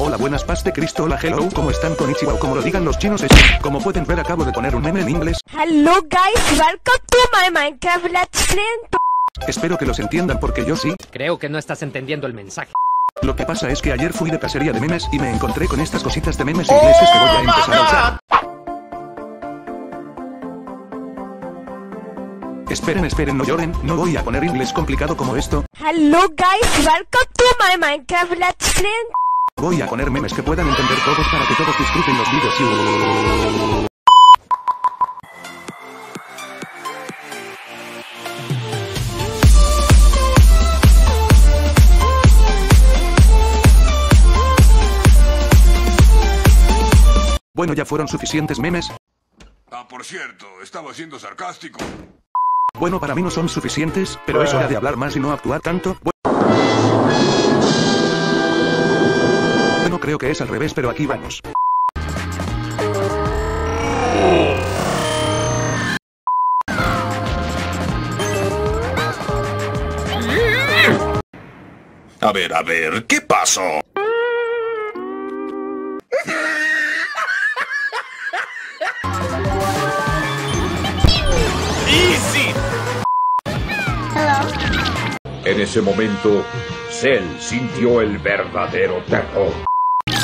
Hola buenas paz de Cristo, hola hello, ¿cómo están con Ichigo? Como lo digan los chinos es... Como pueden ver acabo de poner un meme en inglés. Hello guys, welcome to my Minecraft Let's Play. Espero que los entiendan porque yo sí. Creo que no estás entendiendo el mensaje. Lo que pasa es que ayer fui de cacería de memes y me encontré con estas cositas de memes ingleses que voy a empezar a usar. Esperen, esperen, no lloren, no voy a poner inglés complicado como esto. Hello guys, welcome to my Minecraft Let's Play. Voy a poner memes que puedan entender todos para que todos disfruten los vídeos y... Bueno, ya fueron suficientes memes. Ah, por cierto, estaba siendo sarcástico. Bueno, para mí no son suficientes, pero es hora de hablar más y no actuar tanto. Creo que es al revés, pero aquí vamos. A ver, a ver, ¿qué pasó? En ese momento, Cell sintió el verdadero terror.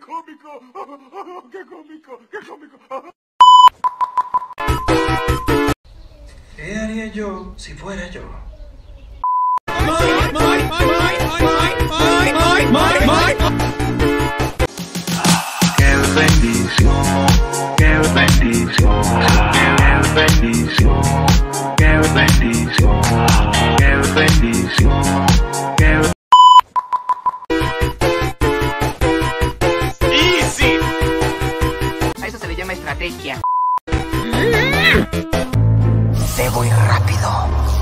cómico! ¡Qué cómico! ¡Qué cómico! ¿Qué haría yo si fuera yo? Estrategia. Ir rápido.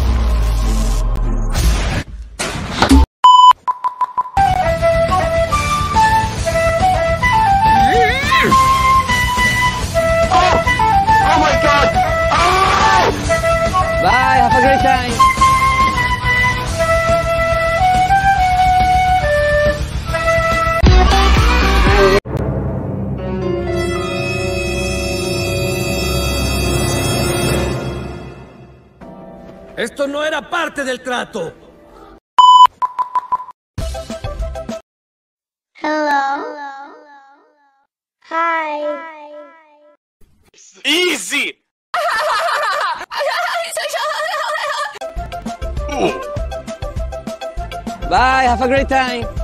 Esto no era parte del trato. Hello. Hi. ¡Easy! Bye, have a great time.